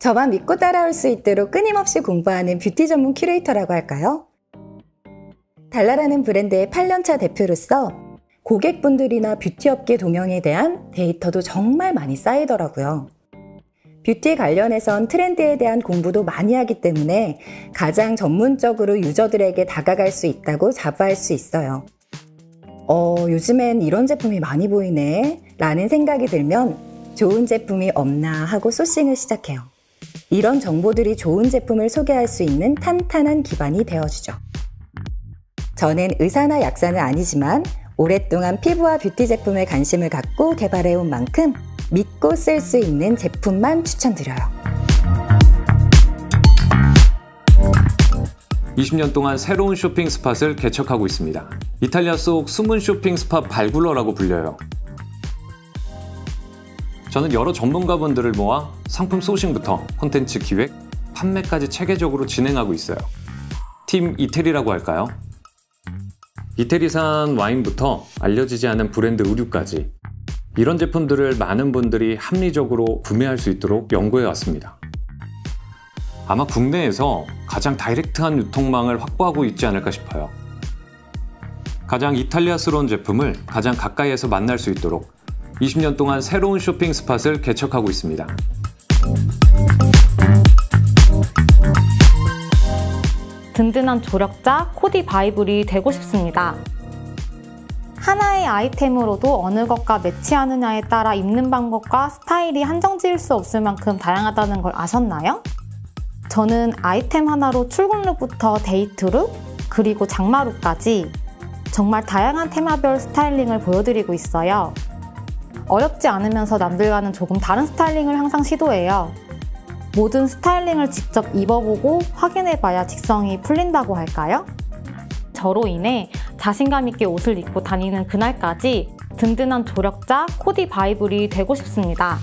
저만 믿고 따라올 수 있도록 끊임없이 공부하는 뷰티 전문 큐레이터라고 할까요? 달라라는 브랜드의 8년차 대표로서 고객분들이나 뷰티업계 동향에 대한 데이터도 정말 많이 쌓이더라고요. 뷰티 관련해선 트렌드에 대한 공부도 많이 하기 때문에 가장 전문적으로 유저들에게 다가갈 수 있다고 자부할 수 있어요. 어, 요즘엔 이런 제품이 많이 보이네 라는 생각이 들면 좋은 제품이 없나 하고 sourcing을 시작해요. 이런 정보들이 좋은 제품을 소개할 수 있는 탄탄한 기반이 되어주죠. 저는 의사나 약사는 아니지만 오랫동안 피부와 뷰티 제품에 관심을 갖고 개발해온 만큼 믿고 쓸 수 있는 제품만 추천드려요. 20년 동안 새로운 쇼핑 spot을 개척하고 있습니다. 이탈리아 속 숨은 쇼핑 spot 발굴러라고 불려요. 저는 여러 전문가분들을 모아 상품 소싱부터 콘텐츠 기획, 판매까지 체계적으로 진행하고 있어요. 팀 이태리라고 할까요? 이태리산 와인부터 알려지지 않은 브랜드 의류까지 이런 제품들을 많은 분들이 합리적으로 구매할 수 있도록 연구해 왔습니다. 아마 국내에서 가장 다이렉트한 유통망을 확보하고 있지 않을까 싶어요. 가장 이탈리아스러운 제품을 가장 가까이에서 만날 수 있도록 20년 동안 새로운 쇼핑 스팟을 개척하고 있습니다. 든든한 조력자 코디 바이블이 되고 싶습니다. 하나의 아이템으로도 어느 것과 매치하느냐에 따라 입는 방법과 스타일이 한정 지을 수 없을 만큼 다양하다는 걸 아셨나요? 저는 아이템 하나로 출근룩부터 데이트룩, 그리고 장마룩까지 정말 다양한 테마별 스타일링을 보여드리고 있어요. 어렵지 않으면서 남들과는 조금 다른 스타일링을 항상 시도해요. 모든 스타일링을 직접 입어보고 확인해봐야 직성이 풀린다고 할까요? 저로 인해 자신감 있게 옷을 입고 다니는 그날까지 든든한 조력자 코디 바이블이 되고 싶습니다.